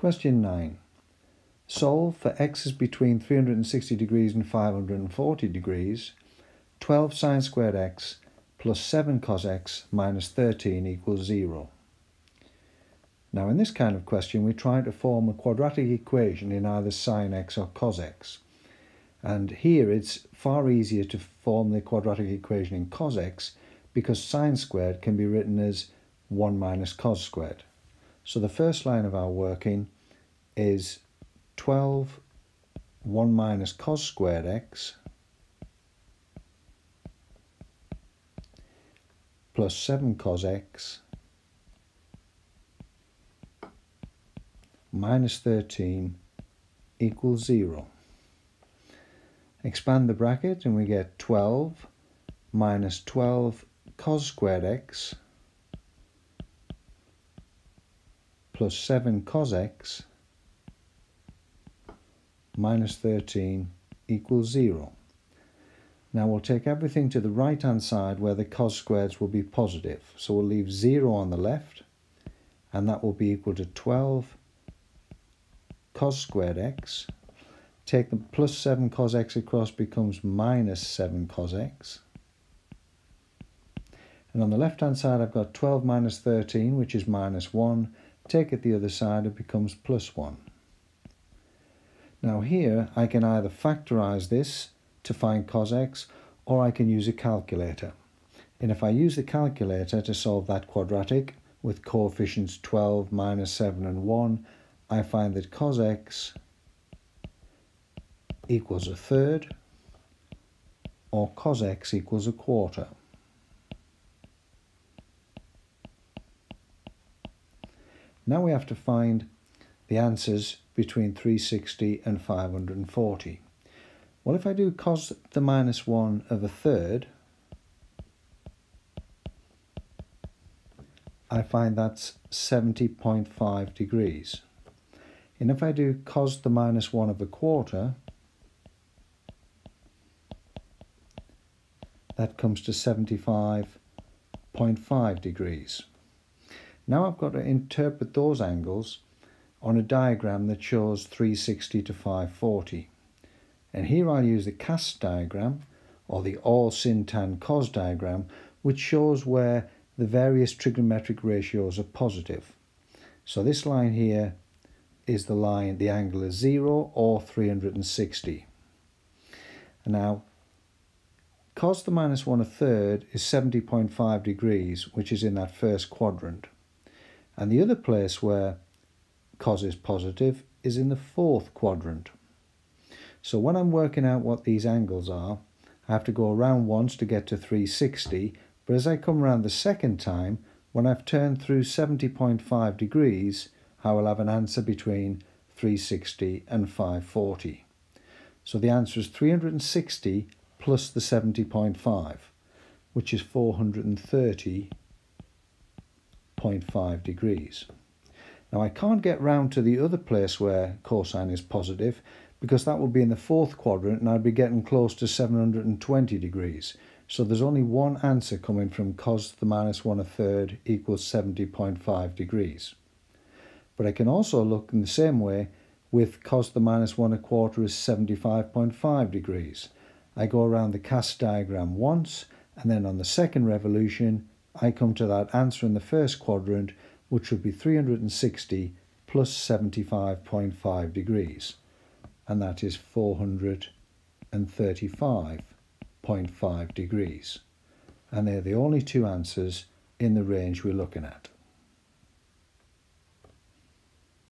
Question 9. Solve for x is between 360 degrees and 540 degrees. 12 sine squared x plus 7 cos x minus 13 equals 0. Now in this kind of question we try to form a quadratic equation in either sine x or cos x. And here it's far easier to form the quadratic equation in cos x because sine squared can be written as 1 minus cos squared. So the first line of our working is 12 1 minus cos squared x plus 7 cos x minus 13 equals 0. Expand the bracket and we get 12 minus 12 cos squared x plus 7 cos x minus 13 equals 0. Now we'll take everything to the right hand side where the cos squareds will be positive. So we'll leave 0 on the left and that will be equal to 12 cos squared x. Take the plus 7 cos x across becomes minus 7 cos x. And on the left hand side I've got 12 minus 13 which is minus 1 take it the other side, it becomes plus 1. Now here I can either factorize this to find cos x or I can use a calculator. And if I use the calculator to solve that quadratic with coefficients 12, minus 7 and 1, I find that cos x equals a third or cos x equals a quarter. Now we have to find the answers between 360 and 540. Well, if I do cos the minus 1 of a third, I find that's 70.5 degrees. And if I do cos the minus 1 of a quarter, that comes to 75.5 degrees. Now I've got to interpret those angles on a diagram that shows 360 to 540. And here I'll use the cast diagram or the all sin tan cos diagram which shows where the various trigonometric ratios are positive. So this line here is the line, the angle is 0 or 360. And now cos the minus 1 a third is 70.5 degrees which is in that first quadrant. And the other place where cos is positive is in the fourth quadrant. So when I'm working out what these angles are, I have to go around once to get to 360, but as I come around the second time, when I've turned through 70.5 degrees, I will have an answer between 360 and 540. So the answer is 360 plus the 70.5, which is 430 0.5 degrees. Now I can't get round to the other place where cosine is positive because that would be in the fourth quadrant and I'd be getting close to 720 degrees. So there's only one answer coming from cos the minus 1 a third equals 70.5 degrees. But I can also look in the same way with cos the minus 1 a quarter is 75.5 degrees. I go around the cast diagram once and then on the second revolution I come to that answer in the first quadrant, which would be 360 plus 75.5 degrees. And that is 435.5 degrees. And they're the only two answers in the range we're looking at.